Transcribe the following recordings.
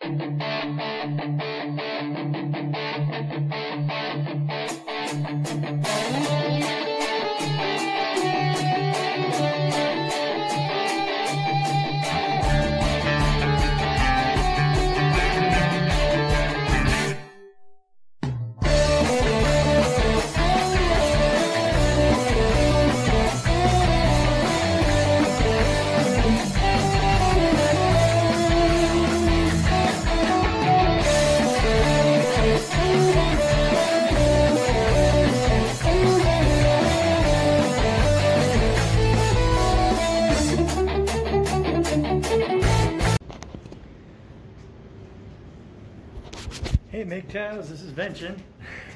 Hey MGTOWs,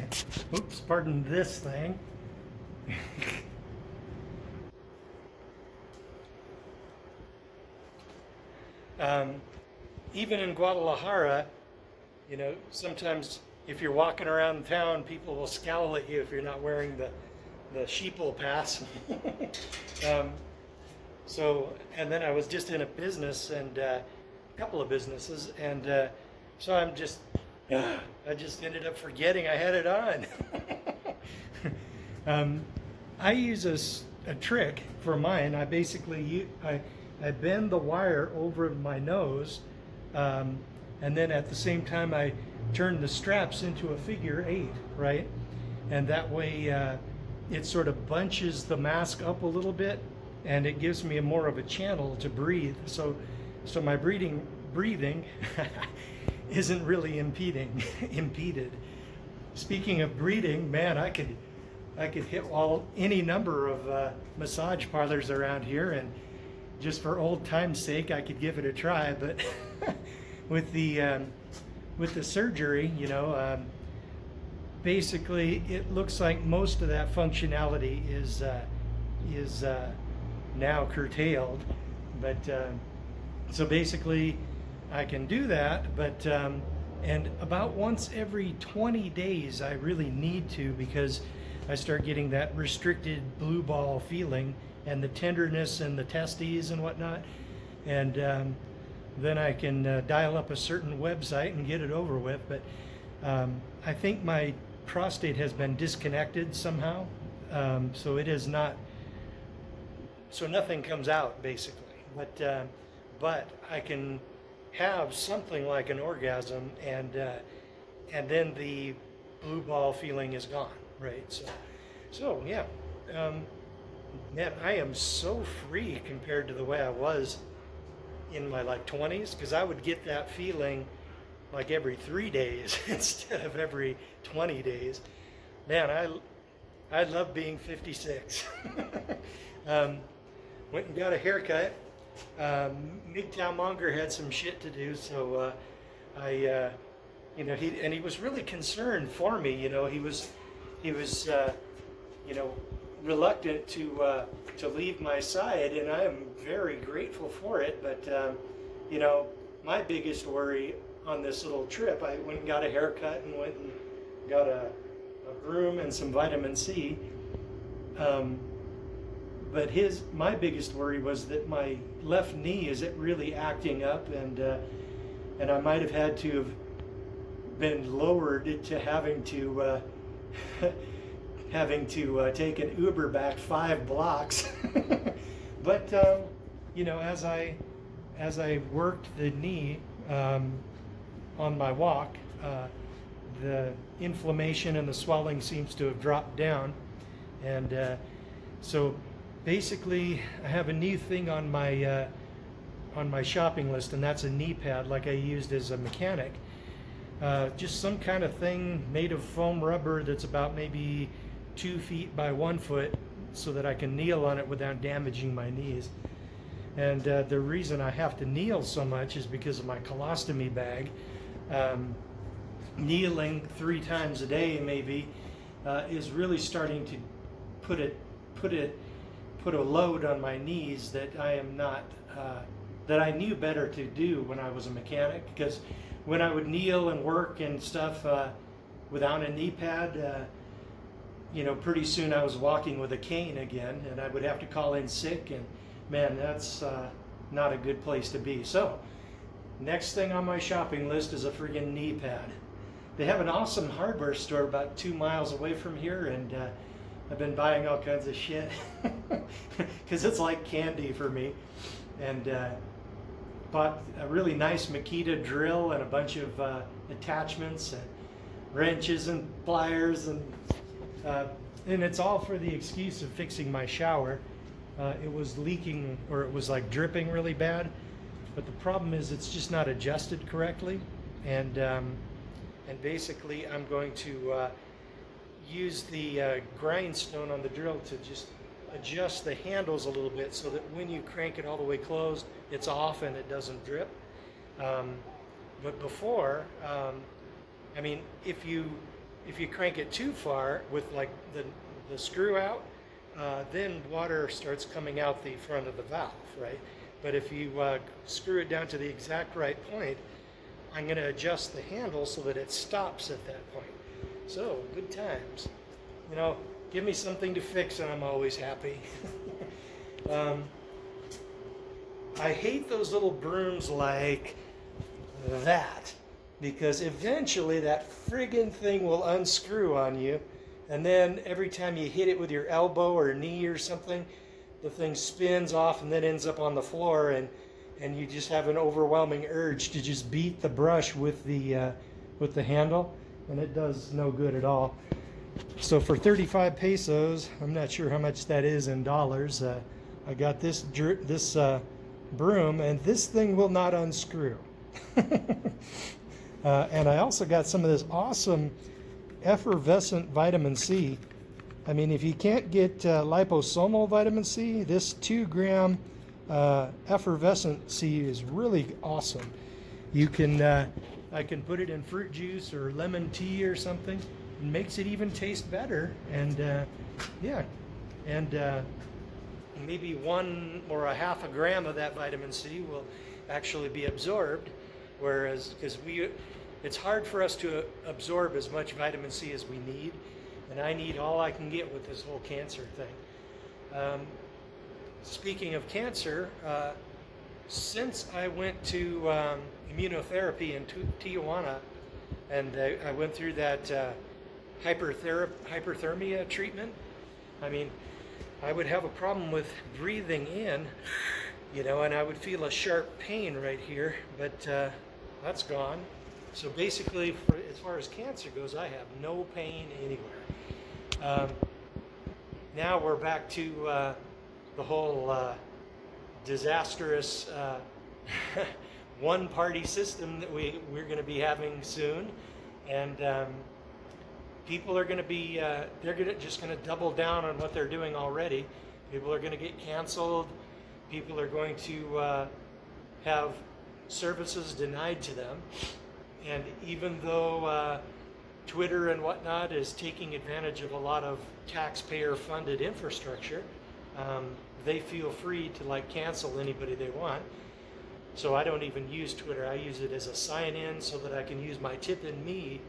this is Vention. Oops, pardon this thing. um, even in Guadalajara, you know, sometimes if you're walking around town, people will scowl at you if you're not wearing the, the sheeple pass. um, so, and then I was just in a business and uh, a couple of businesses, and uh, so I'm just I just ended up forgetting I had it on. um, I use a, a, trick for mine. I basically I, I bend the wire over my nose, um, and then at the same time I turn the straps into a figure eight, right? And that way uh, it sort of bunches the mask up a little bit, and it gives me more of a channel to breathe. So, so my breathing breathing isn't really impeding impeded. Speaking of breeding, man, I could I could hit all any number of uh, massage parlors around here, and just for old time's sake, I could give it a try. But with the um, with the surgery, you know, um, basically it looks like most of that functionality is uh, is uh, now curtailed. But uh, so basically I can do that, but um, and about once every 20 days I really need to because I start getting that restricted blue ball feeling and the tenderness and the testes and whatnot. And um, then I can uh, dial up a certain website and get it over with. But um, I think my prostate has been disconnected somehow. Um, so it is not, so nothing comes out basically. But, uh, but I can have something like an orgasm and uh, and then the blue ball feeling is gone right? So so yeah um, man I am so free compared to the way I was in my like 20s because I would get that feeling like every three days instead of every 20 days. Man I I love being 56 um, went and got a haircut um, Monger had some shit to do, so uh, I, uh, you know, he and he was really concerned for me. You know, he was, he was, uh, you know, reluctant to uh, to leave my side, and I am very grateful for it. But um, you know, my biggest worry on this little trip, I went and got a haircut and went and got a, a broom and some vitamin C. Um, but his my biggest worry was that my left knee is it really acting up? And uh, and I might have had to have been lowered to having to uh, having to uh, take an Uber back five blocks. But um, you know as I as I worked the knee um, on my walk uh, the inflammation and the swelling seems to have dropped down. And uh, so basically I have a new thing on my uh, on my shopping list and that's a knee pad like I used as a mechanic. Uh, just some kind of thing made of foam rubber that's about maybe two feet by one foot so that I can kneel on it without damaging my knees. And uh, the reason I have to kneel so much is because of my colostomy bag. Um, kneeling three times a day maybe uh, is really starting to put it put it put a load on my knees that I am not, uh, that I knew better to do when I was a mechanic. Because when I would kneel and work and stuff uh, without a knee pad, uh, you know, pretty soon I was walking with a cane again, and I would have to call in sick. And man, that's uh, not a good place to be. So next thing on my shopping list is a friggin' knee pad. They have an awesome hardware store about two miles away from here, and uh, I've been buying all kinds of shit because it's like candy for me. And uh, bought a really nice Makita drill and a bunch of uh, attachments and wrenches and pliers and uh, and it's all for the excuse of fixing my shower. Uh, it was leaking or it was like dripping really bad, but the problem is it's just not adjusted correctly, and um, and basically I'm going to uh, use the uh, grindstone on the drill to just adjust the handles a little bit so that when you crank it all the way closed, it's off and it doesn't drip. Um, but before, um, I mean, if you if you crank it too far with like the the screw out, uh, then water starts coming out the front of the valve, right? But if you uh, screw it down to the exact right point, I'm going to adjust the handle so that it stops at that point. So, good times. You know, give me something to fix and I'm always happy. um, I hate those little brooms like that because eventually that friggin' thing will unscrew on you and then every time you hit it with your elbow or knee or something the thing spins off and then ends up on the floor and and you just have an overwhelming urge to just beat the brush with the uh, with the handle and it does no good at all so for 35 pesos I'm not sure how much that is in dollars uh, I got this this uh, broom and this thing will not unscrew uh, and I also got some of this awesome effervescent vitamin C. I mean, if you can't get uh, liposomal vitamin C, this two gram uh, effervescent C is really awesome. You can, uh, I can put it in fruit juice or lemon tea or something. It makes it even taste better. And uh, yeah, and uh, maybe one or a half a gram of that vitamin C will actually be absorbed. Whereas, because we, it's hard for us to absorb as much vitamin C as we need, and I need all I can get with this whole cancer thing. Um, speaking of cancer, uh, since I went to um, immunotherapy in Tijuana, and I, went through that uh, hyperthermia treatment, I mean, I would have a problem with breathing in, you know, and I would feel a sharp pain right here, but uh, that's gone. So basically, for, as far as cancer goes, I have no pain anywhere. Um, now we're back to uh, the whole uh, disastrous uh, one-party system that we, we're going to be having soon. And um, people are going to be, uh, they're gonna, just going to double down on what they're doing already. People are going to get canceled. People are going to uh, have services denied to them. And even though uh, Twitter and whatnot is taking advantage of a lot of taxpayer funded infrastructure, um, they feel free to like cancel anybody they want. So I don't even use Twitter. I use it as a sign in so that I can use my Tippin.me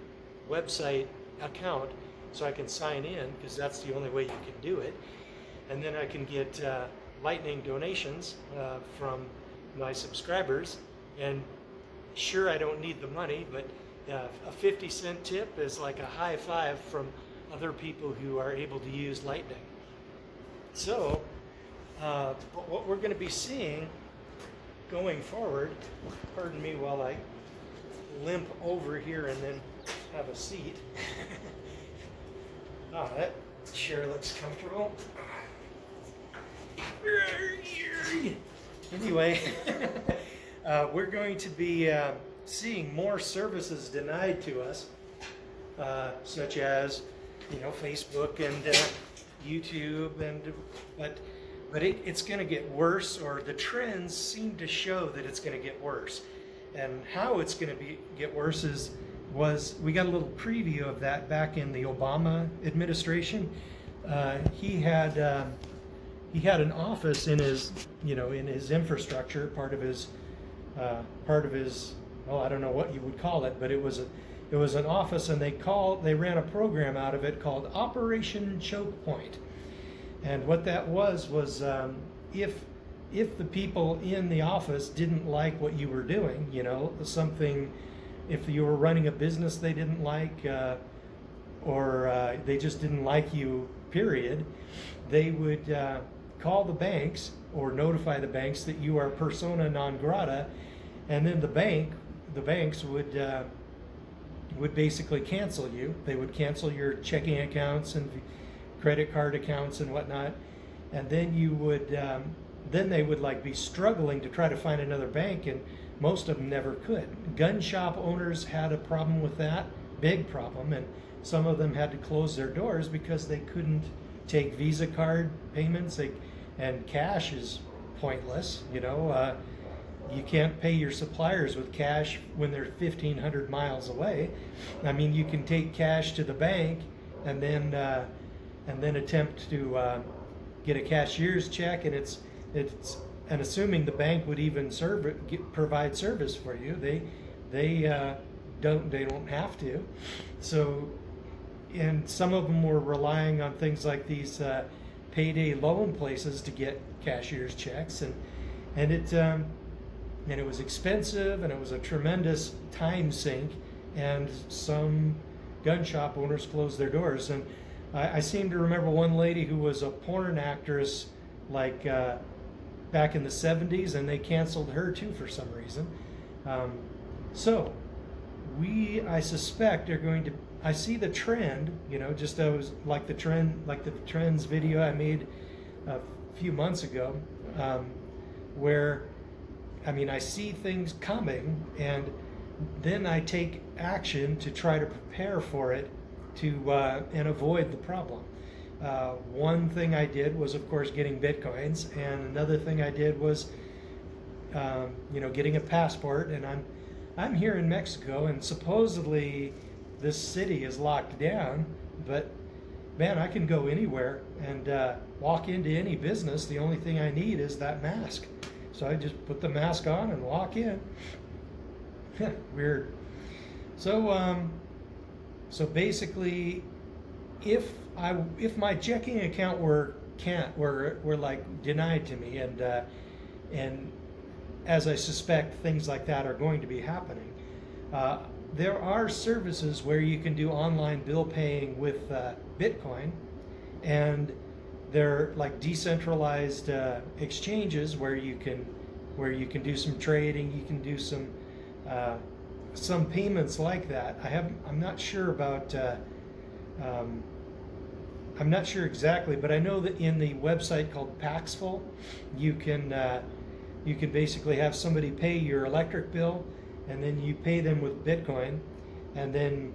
website account so I can sign in because that's the only way you can do it. And then I can get uh, lightning donations uh, from my subscribers and sure I don't need the money, but uh, a 50 cent tip is like a high five from other people who are able to use Lightning. So, uh, what we're going to be seeing going forward, pardon me while I limp over here and then have a seat. ah, that chair looks comfortable. Anyway. uh, we're going to be uh, seeing more services denied to us, uh, such as, you know, Facebook and uh, YouTube, and but but it, it's going to get worse, or the trends seem to show that it's going to get worse. And how it's going to be get worse is was we got a little preview of that back in the Obama administration. Uh, he had um, he had an office in his you know in his infrastructure, part of his uh, part of his, well, I don't know what you would call it, but it was a, it was an office, and they called, they ran a program out of it called Operation Choke Point, and what that was was um, if if the people in the office didn't like what you were doing, you know, something, if you were running a business they didn't like, uh, or uh, they just didn't like you, period, they would uh, call the banks or notify the banks that you are persona non grata, and then the bank, the banks would uh, would basically cancel you. They would cancel your checking accounts and credit card accounts and whatnot, and then you would um, then they would like be struggling to try to find another bank, and most of them never could. Gun shop owners had a problem with that, big problem, and some of them had to close their doors because they couldn't take Visa card payments. They, and cash is pointless. You know, uh, you can't pay your suppliers with cash when they're 1,500 miles away. I mean, you can take cash to the bank and then uh, and then attempt to uh, get a cashier's check, and it's it's and assuming the bank would even serve get, provide service for you, they they uh, don't they don't have to. So, and some of them were relying on things like these uh, payday loan places to get cashier's checks, and and it um, and it was expensive, and it was a tremendous time sink, and some gun shop owners closed their doors. And I, I seem to remember one lady who was a porn actress, like uh, back in the 70s, and they canceled her too for some reason. Um, so we, I suspect, are going to I see the trend, you know, just as like the trend, like the trends video I made a few months ago, um, where, I mean, I see things coming and then I take action to try to prepare for it to uh, and avoid the problem. Uh, one thing I did was, of course, getting bitcoins, and another thing I did was, um, you know, getting a passport. And I'm, I'm here in Mexico, and supposedly this city is locked down, but man, I can go anywhere and uh, walk into any business. The only thing I need is that mask. So I just put the mask on and walk in. Weird. So, um, so basically, if I if my checking account were can't were were like denied to me, and uh, and as I suspect things like that are going to be happening, uh, there are services where you can do online bill paying with uh, Bitcoin, and they're like decentralized uh, exchanges where you can where you can do some trading, you can do some uh, some payments like that. I have I'm not sure about uh, um, I'm not sure exactly, but I know that in the website called Paxful, you can uh, you can basically have somebody pay your electric bill and then you pay them with Bitcoin, and then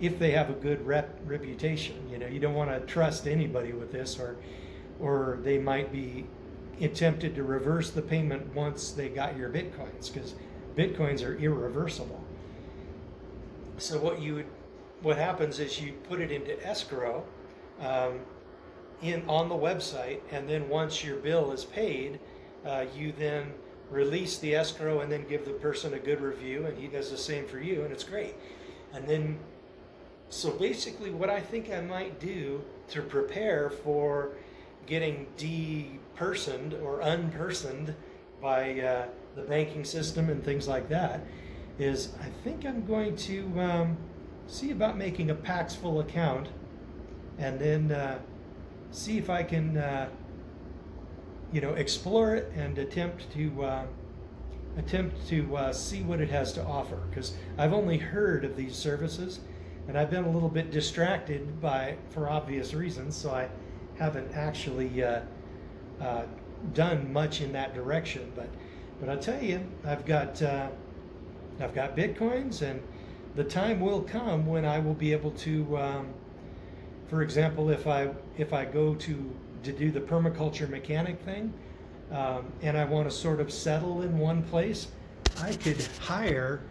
if they have a good rep, reputation, you know, you don't want to trust anybody with this, or or they might be attempted to reverse the payment once they got your bitcoins, because bitcoins are irreversible. So what you what happens is you put it into escrow. Um, in on the website, and then once your bill is paid, uh, you then release the escrow and then give the person a good review, and he does the same for you, and it's great. And then, so basically, what I think I might do to prepare for getting depersoned or unpersoned by uh, the banking system and things like that is I think I'm going to um, see about making a Paxful account and then uh, see if I can. Uh, you know, explore it and attempt to uh, attempt to uh, see what it has to offer. Because I've only heard of these services, and I've been a little bit distracted by, for obvious reasons, so I haven't actually uh, uh done much in that direction. But but I'll tell you, I've got uh, I've got bitcoins, and the time will come when I will be able to. Um, for example, if I if I go to to do the permaculture mechanic thing, um, and I want to sort of settle in one place, I could hire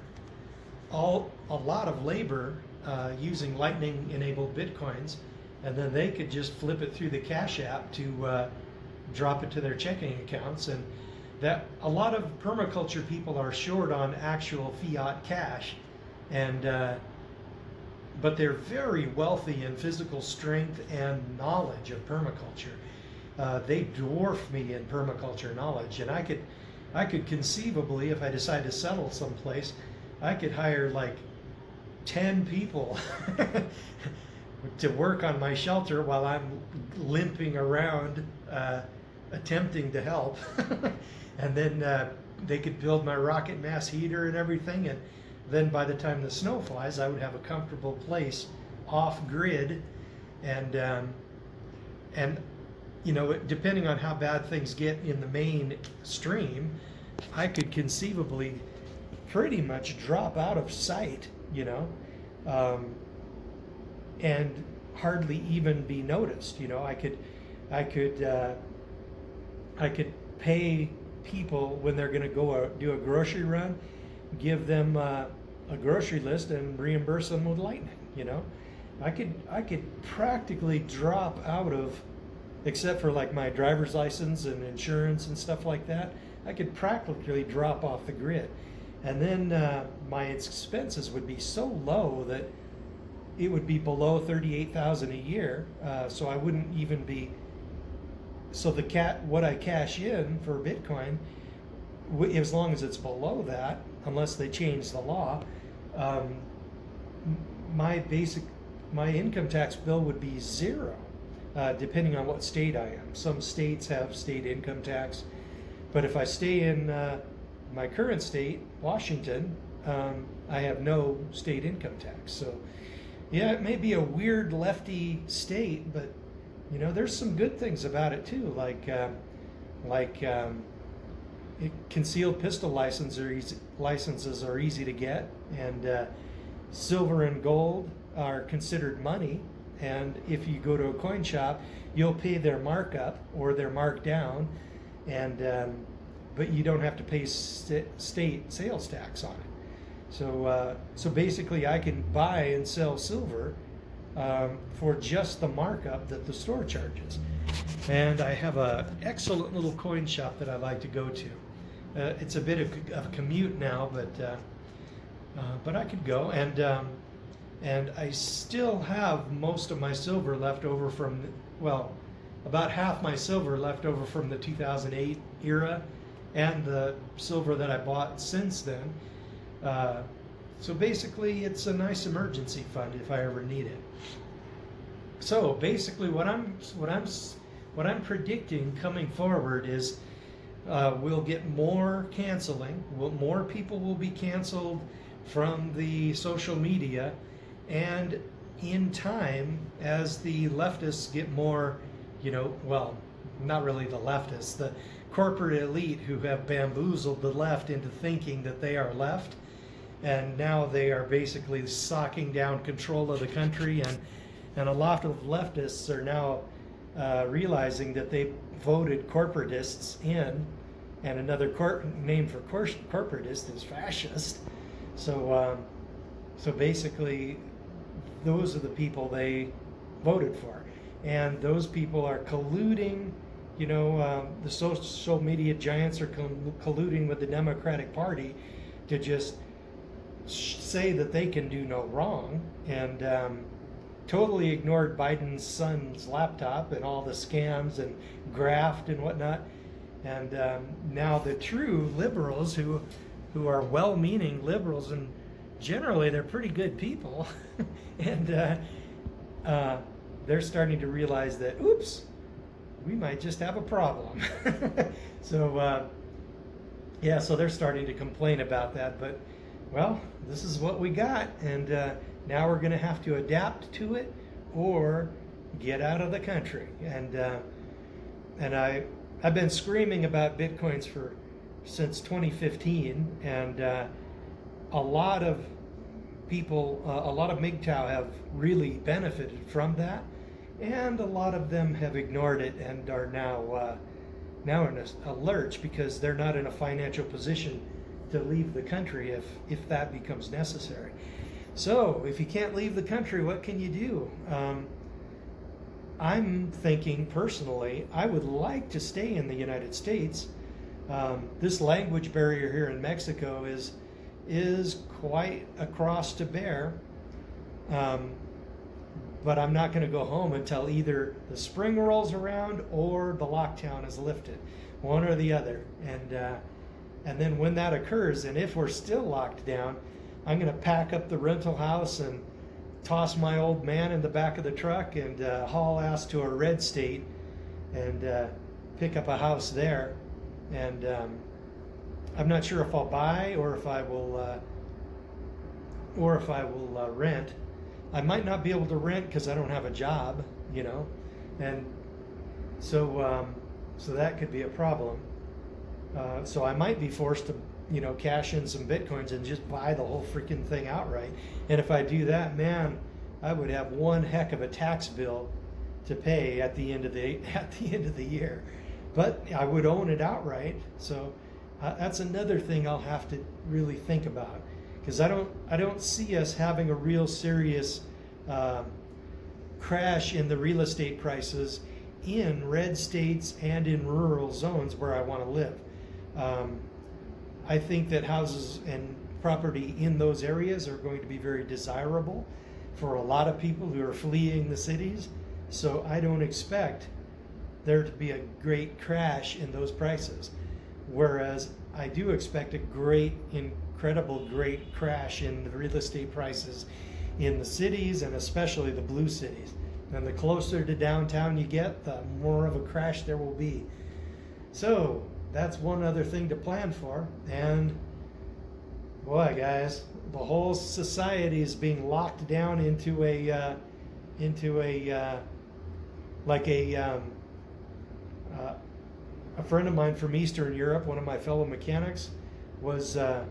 all a lot of labor uh, using Lightning enabled bitcoins, and then they could just flip it through the Cash App to uh, drop it to their checking accounts. And that a lot of permaculture people are short on actual fiat cash, and uh, but they're very wealthy in physical strength and knowledge of permaculture. uh, they dwarf me in permaculture knowledge, and I could, I could conceivably, if I decide to settle someplace, I could hire like ten people to work on my shelter while I'm limping around, uh, attempting to help, and then uh, they could build my rocket mass heater and everything, and then by the time the snow flies, I would have a comfortable place off grid, and um, and you know, depending on how bad things get in the main stream, I could conceivably pretty much drop out of sight, you know, um, and hardly even be noticed. You know, I could, I could, uh, I could pay people when they're going to go a, do a grocery run, give them uh, a grocery list and reimburse them with lightning. You know, I could, I could practically drop out of except for like my driver's license and insurance and stuff like that, I could practically drop off the grid. And then uh, my expenses would be so low that it would be below 38,000 a year. Uh, so I wouldn't even be, so the cat, what I cash in for Bitcoin, as long as it's below that, unless they change the law, um, my basic, my income tax bill would be zero uh, depending on what state I am. Some states have state income tax, but if I stay in uh, my current state, Washington, um, I have no state income tax. So, yeah, it may be a weird lefty state, but you know, there's some good things about it too, like uh, like um, concealed pistol are easy, licenses are easy to get, and uh, silver and gold are considered money and if you go to a coin shop, you'll pay their markup or their markdown, and um, but you don't have to pay st- state sales tax on it. So uh, so basically, I can buy and sell silver um, for just the markup that the store charges. And I have a excellent little coin shop that I like to go to. Uh, it's a bit of, of, a commute now, but uh, uh but I could go and. Um, and I still have most of my silver left over from, well, about half my silver left over from the 2008 era and the silver that I bought since then. Uh, so basically, it's a nice emergency fund if I ever need it. So basically, what I'm what I'm what I'm predicting coming forward is uh, we'll get more canceling. We'll, more people will be canceled from the social media and in time, as the leftists get more, you know, well, not really the leftists, the corporate elite who have bamboozled the left into thinking that they are left, and now they are basically socking down control of the country, and and a lot of leftists are now uh, realizing that they voted corporatists in, and another cor- name for cor- corporatist is fascist. So, um, so basically, those are the people they voted for. And those people are colluding, you know, um, the social media giants are colluding with the Democratic Party to just say that they can do no wrong and um, totally ignored Biden's son's laptop and all the scams and graft and whatnot. And um, now the true liberals who who are well-meaning liberals and generally they're pretty good people, and uh, uh, they're starting to realize that, oops, we might just have a problem. so, uh, yeah, so they're starting to complain about that. But, well, this is what we got, and uh, now we're going to have to adapt to it or get out of the country. And uh, and I I've been screaming about bitcoins for since 2015, and uh, a lot of people, uh, a lot of MGTOW have really benefited from that, and a lot of them have ignored it and are now uh, now in a, a lurch because they're not in a financial position to leave the country if if that becomes necessary. So if you can't leave the country, what can you do? Um, I'm thinking personally, I would like to stay in the United States. Um, this language barrier here in Mexico is is quite a cross to bear. Um, but I'm not going to go home until either the spring rolls around or the lockdown is lifted, one or the other. And uh, and then when that occurs, and if we're still locked down, I'm going to pack up the rental house and toss my old man in the back of the truck and uh, haul ass to a red state and uh, pick up a house there. And um, I'm not sure if I'll buy or if I will uh, or if I will uh, rent. I might not be able to rent because I don't have a job, you know, and so um, so that could be a problem. Uh, so I might be forced to, you know, cash in some bitcoins and just buy the whole freaking thing outright. And if I do that, man, I would have one heck of a tax bill to pay at the end of the at the end of the year. But I would own it outright. So uh, that's another thing I'll have to really think about because I don't I don't see us having a real serious um, crash in the real estate prices in red states and in rural zones where I want to live. Um, I think that houses and property in those areas are going to be very desirable for a lot of people who are fleeing the cities. So I don't expect there to be a great crash in those prices. Whereas I do expect a great, incredible, great crash in the real estate prices in the cities and especially the blue cities. And the closer to downtown you get, the more of a crash there will be. So that's one other thing to plan for. And boy, guys, the whole society is being locked down into a uh, into a uh, like a um, uh, a friend of mine from Eastern Europe, one of my fellow mechanics, was uh,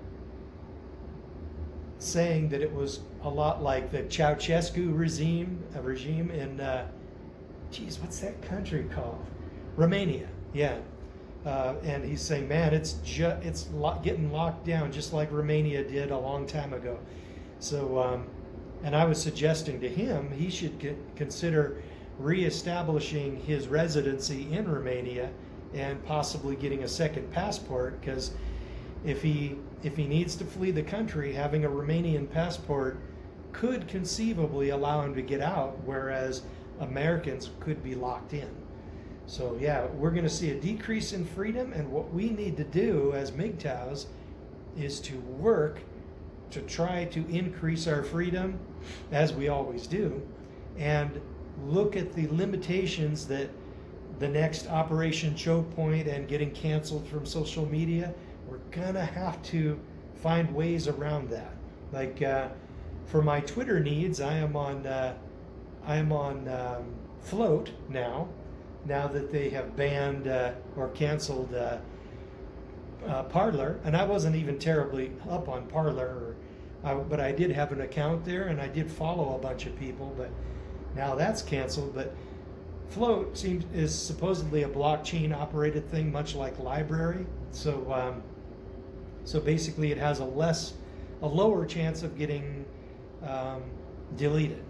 saying that it was a lot like the Ceausescu regime, a regime in, uh, geez, what's that country called? Romania, yeah. Uh, and he's saying, man, it's ju- it's lo- getting locked down just like Romania did a long time ago. So, um, and I was suggesting to him he should c- consider reestablishing his residency in Romania and possibly getting a second passport because if he if he needs to flee the country, having a Romanian passport could conceivably allow him to get out, whereas Americans could be locked in. So yeah, we're going to see a decrease in freedom, and what we need to do as MGTOWs is to work to try to increase our freedom, as we always do, and look at the limitations that the next Operation Choke Point and getting canceled from social media we're gonna have to find ways around that. Like uh, for my Twitter needs, I am on uh, I am on um, Flote now. Now that they have banned uh, or canceled uh, uh, Parler, and I wasn't even terribly up on Parler, or, but I did have an account there, and I did follow a bunch of people. But now that's canceled. But Flote seems is supposedly a blockchain operated thing, much like LBRY. So um, so basically, it has a less, a lower chance of getting um, deleted.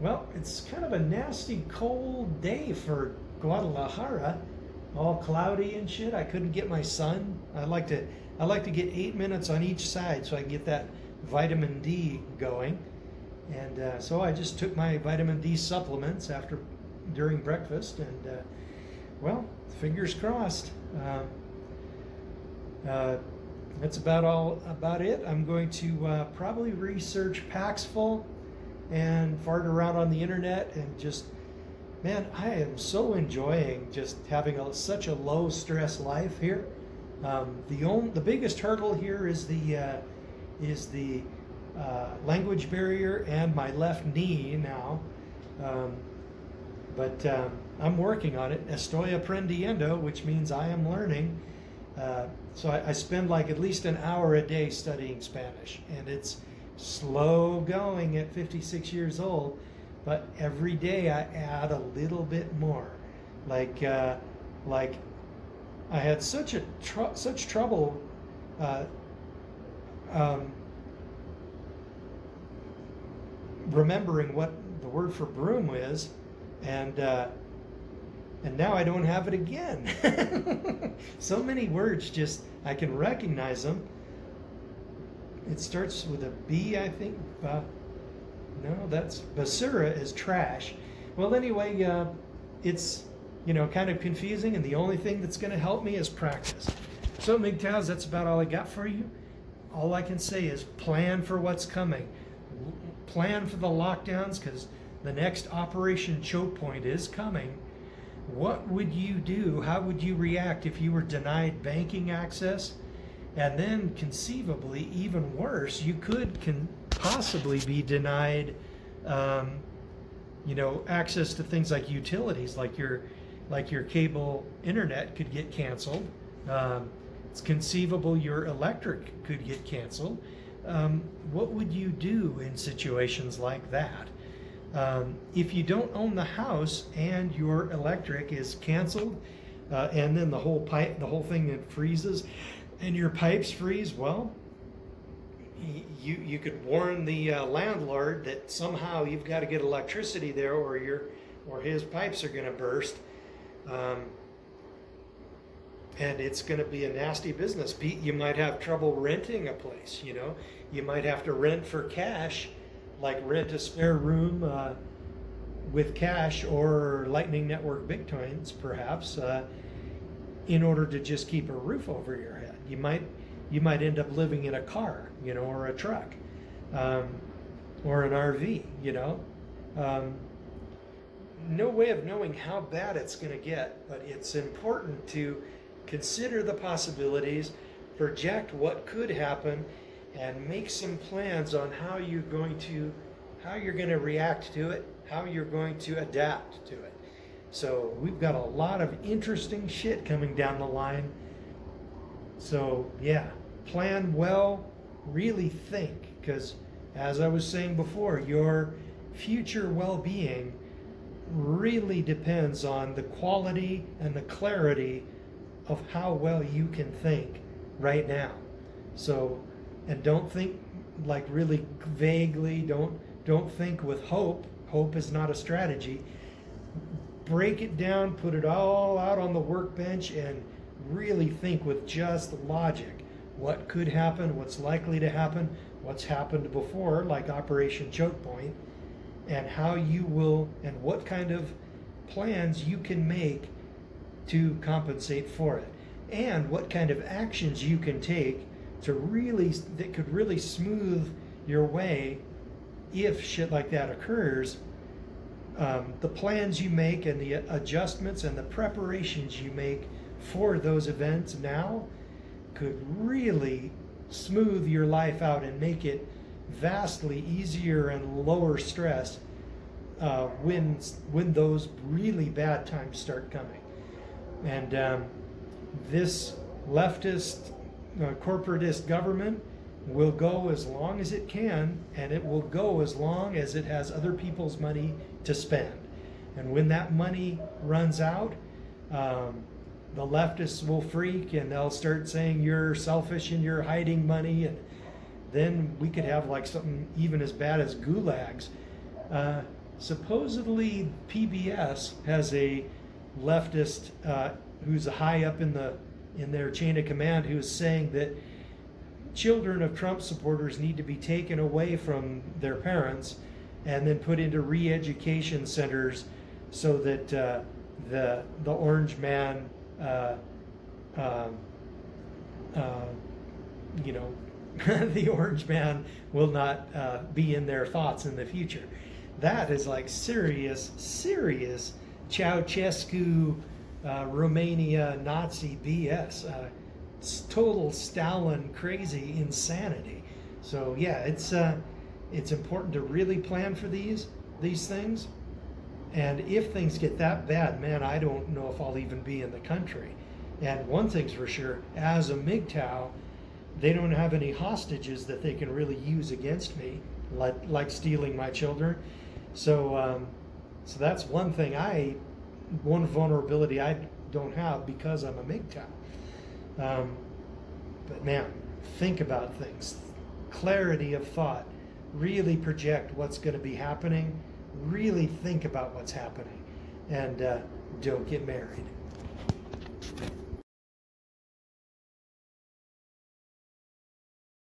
Well, it's kind of a nasty cold day for Guadalajara, all cloudy and shit. I couldn't get my sun. I like to, I like to get eight minutes on each side so I can get that vitamin D going. And uh, so I just took my vitamin D supplements after, during breakfast, and uh, well, fingers crossed. Um, uh, that's about all about it. I'm going to uh, probably research Paxful and fart around on the internet and just, man, I am so enjoying just having a, such a low stress life here. Um, the only, the biggest hurdle here is the uh, is the uh, language barrier and my left knee now. Um, but um, I'm working on it. Estoy aprendiendo, which means I am learning. Uh, so I, I, spend like at least an hour a day studying Spanish, and it's slow going at 56 years old. But every day I add a little bit more. Like, uh, like I had such a tr- such trouble uh, um, remembering what the word for broom is, and uh, and now I don't have it again. so many words just, I can recognize them. It starts with a B, I think. Uh, No, that's Basura is trash. Well, anyway, uh, it's you know kind of confusing, and the only thing that's going to help me is practice. So, MGTOWs, that's about all I got for you. All I can say is plan for what's coming. Plan for the lockdowns because the next Operation Choke Point is coming. What would you do? How would you react if you were denied banking access? And then, conceivably, even worse, you could con- possibly be denied, um, you know, access to things like utilities, like your, like your cable internet could get canceled. Um, it's conceivable your electric could get canceled. Um, what would you do in situations like that? Um, if you don't own the house and your electric is canceled, uh, and then the whole pipe, the whole thing that freezes, and your pipes freeze, well, you you could warn the uh, landlord that somehow you've got to get electricity there, or your or his pipes are going to burst, um, and it's going to be a nasty business. You might have trouble renting a place. You know, you might have to rent for cash, like rent a spare room. Uh, with cash or Lightning Network Bitcoins, perhaps, uh, in order to just keep a roof over your head. You might you might end up living in a car, you know, or a truck, um, or an RV, you know. Um, no way of knowing how bad it's going to get, but it's important to consider the possibilities, project what could happen, and make some plans on how you're going to how you're going to react to it, how you're going to adapt to it. So we've got a lot of interesting shit coming down the line. So yeah, plan well, really think, because as I was saying before, your future well-being really depends on the quality and the clarity of how well you can think right now. So, and don't think like really vaguely. Don't don't think with hope. Hope is not a strategy. Break it down, put it all out on the workbench, and really think with just logic what could happen, what's likely to happen, what's happened before, like Operation Choke Point, and how you will, and what kind of plans you can make to compensate for it, and what kind of actions you can take to really, that could really smooth your way if shit like that occurs. Um, the plans you make and the adjustments and the preparations you make for those events now could really smooth your life out and make it vastly easier and lower stress uh, when when those really bad times start coming. And um, this leftist, corporatist government will go as long as it can, and it will go as long as it has other people's money to spend. And when that money runs out, um, the leftists will freak and they'll start saying you're selfish and you're hiding money and then we could have like something even as bad as gulags. Uh, supposedly PBS has a leftist uh, who's high up in the in their chain of command who's saying that children of Trump supporters need to be taken away from their parents and then put into re-education centers so that uh, the the orange man uh, um, uh, you know, the orange man will not uh, be in their thoughts in the future. That is like serious, serious Ceausescu, uh, Romania Nazi BS. Uh, total Stalin crazy insanity. So yeah, it's uh, it's important to really plan for these these things and if things get that bad, man, I don't know if I'll even be in the country. And one thing's for sure, as a MGTOW, they don't have any hostages that they can really use against me, like, like stealing my children. So, um, so that's one thing I, one vulnerability I don't have because I'm a MGTOW. Um, but man, think about things. Clarity of thought. Really project what's going to be happening really think about what's happening and uh, don't get married.